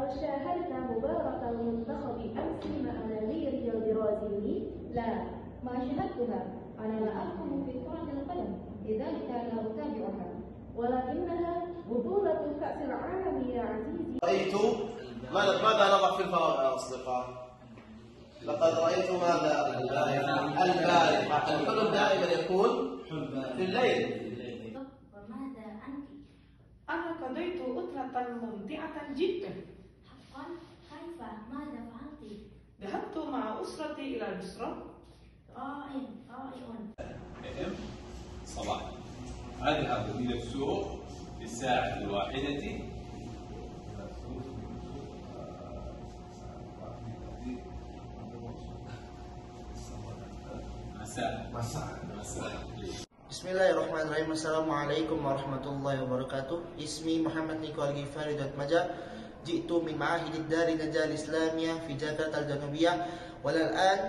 شاهدت مباراة المنتخب أمس مع نادي البرازيلي؟ لا ما شاهدتها أنا لا أفهم في كرة القدم لذلك لا أتابعها ولكنها بطولة كأس العالم يا عزيزي رأيت ماذا ماذا نضع في الفراغ يا أصدقاء؟ لقد رأيت ماذا؟ البارحة الحلم دائما يكون في الليل وماذا عنك؟ أنا قضيت عطلة ممتعة جدا ذهبت مع أسرتي إلى مصر. قائم قائم صباح. أذهب إلى السوق في الساعة الواحدة بسم الله الرحمن الرحيم. السلام عليكم ورحمة الله وبركاته. اسمي محمد نيكو الغيفاري دوت مجا. Jitu min ma'ahid dari Najal Islamiyah Fi Jakarta Al-Janubiyah. Walal'an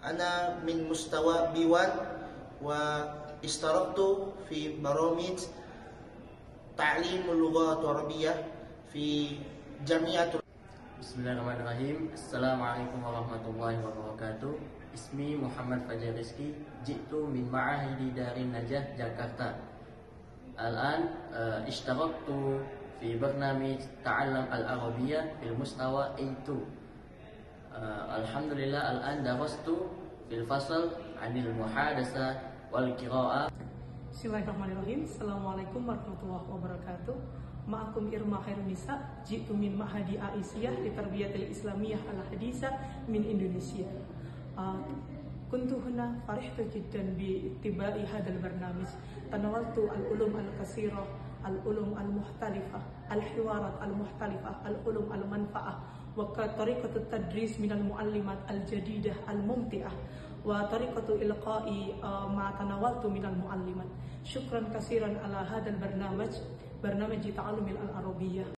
Ana min mustawa B1 Wa istaraktu fi baromij Ta'limul Lughat Arabiyah Fi Jamiatul Bismillahirrahmanirrahim. Assalamualaikum warahmatullahi wabarakatuh. Ismi Muhammad Fajar Rizki. Jitu min ma'ahidi dari Najah Jakarta. Al-an uh, ishtaraktu fi barnamij Ta'allam Al-Arabiyah fil mustawa A2 uh, Alhamdulillah al-an darastu fil fasal anil muhadasa wal qiraah Bismillahirrahmanirrahim. Assalamualaikum warahmatullahi wabarakatuh. Ma'akum Irma Khairunisa, jitu min Mahadi Aisyah di Tarbiyatil Islamiyah al Hadisa min Indonesia. Uh, كنت هنا فرحت جدا باتباع هذا البرنامج تناولت العلوم الكثيرة العلوم المختلفة الحوارات المختلفة العلوم المنفعة وطريقة التدريس من المعلمات الجديدة الممتعة وطريقة إلقاء آه، ما تناولت من المعلمات شكرا كثيرا على هذا البرنامج برنامج تعلم العربية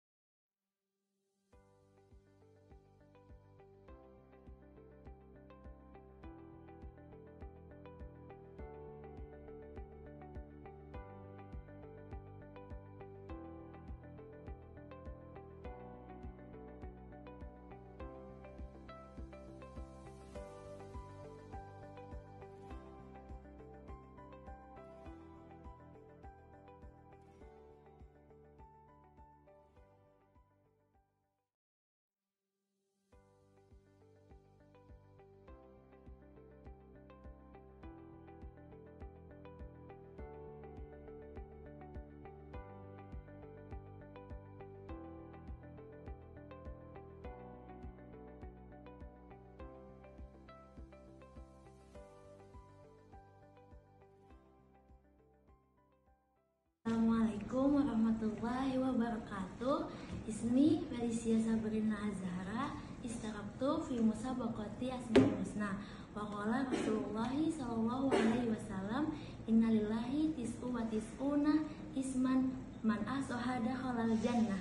Assalamualaikum warahmatullahi wabarakatuh. Ismi Felicia Sabrina Azhara Istaraktu fi musabaqati asmaul husna. Wa qala Rasulullah sallallahu alaihi wasallam Innalillahi tis'u wa tis'una isman man ahsohada khalal jannah.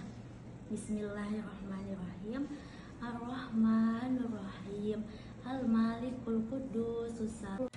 Bismillahirrahmanirrahim. Ar-Rahmanirrahim. Al-Malikul Salam